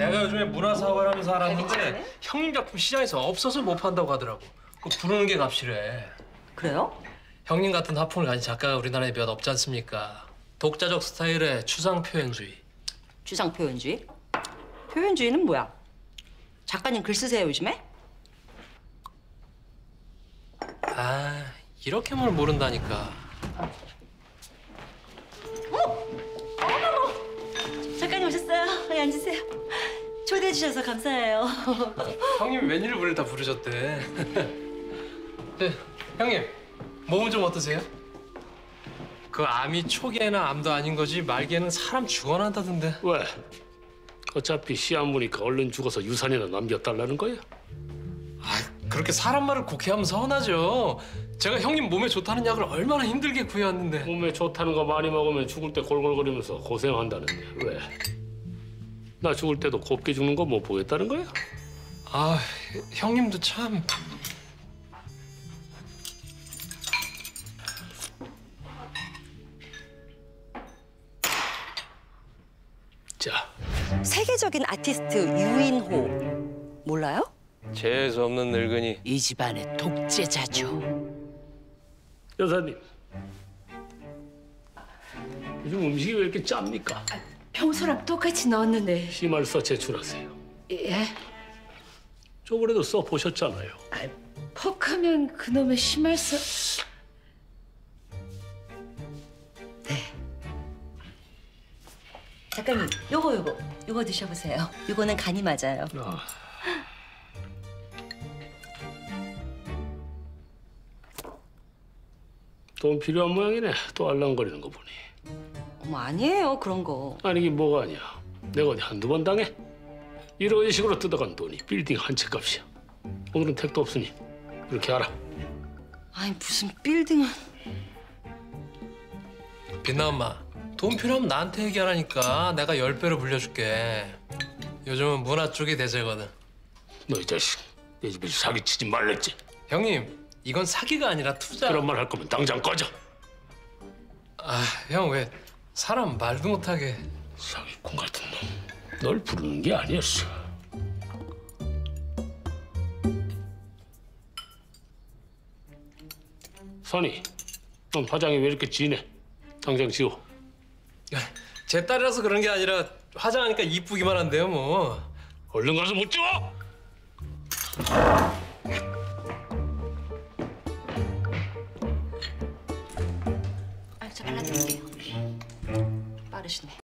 내가 요즘에 문화 사업을 하면서 알았는데. 형님 작품 시장에서 없어서 못 판다고 하더라고. 그 부르는 게 값이래. 그래요? 형님 같은 하풍을 가진 작가가 우리나라에 몇 없지 않습니까? 독자적 스타일의 추상 표현주의. 주상 표현주의? 표현주의는 뭐야? 작가님 글 쓰세요 요즘에? 아 이렇게 뭘 모른다니까. 작가님 오셨어요. 여기 앉으세요. 초대해 주셔서 감사해요. 형님이 웬일을 우리를 다 부르셨대. 네, 형님 몸은 좀 어떠세요? 그 암이 초기에는 암도 아닌 거지 말기에는 사람 죽어난다던데. 왜? 어차피 시험 보니까 얼른 죽어서 유산이나 남겨달라는 거야? 아 그렇게 사람 말을 곡해하면 서운하죠. 제가 형님 몸에 좋다는 약을 얼마나 힘들게 구해왔는데. 몸에 좋다는 거 많이 먹으면 죽을 때 골골거리면서 고생한다는데 왜? 나 죽을 때도 곱게 죽는 거 못 보겠다는 거야? 아 형님도 참. 자, 세계적인 아티스트 유인호 몰라요? 재수 없는 늙은이. 이 집안의 독재자죠. 여사님. 요즘 음식이 왜 이렇게 짭니까? 평소랑 똑같이 넣었는데. 심할서 제출하세요. 예? 저번에도 써 보셨잖아요. 아, 퍽하면 그놈의 심할서. 작가님 요거 요거 요거 드셔보세요. 요거는 간이 맞아요. 아, 돈 필요한 모양이네. 또 알랑거리는 거 보니. 어머 아니에요 그런 거. 아니긴 뭐가 아니야. 내가 어디 한두 번 당해? 이런 식으로 뜯어간 돈이 빌딩 한 채 값이야. 오늘은 택도 없으니 이렇게 알아. 아니 무슨 빌딩을. 빛나 엄마. 돈 필요하면 나한테 얘기하라니까. 내가 열 배로 불려줄게. 요즘은 문화 쪽이 대세거든. 너 이 자식 내 집에서 사기치지 말랬지. 형님 이건 사기가 아니라 투자. 그런 말 할 거면 당장 꺼져. 아 형 왜 사람 말도 못하게. 사기꾼 같은 놈. 널 부르는 게 아니었어. 선이, 넌 화장이 왜 이렇게 진해? 당장 지워. 제 딸이라서 그런 게 아니라 화장하니까 이쁘기만 한데요 뭐. 얼른 가서 못 지워! 아,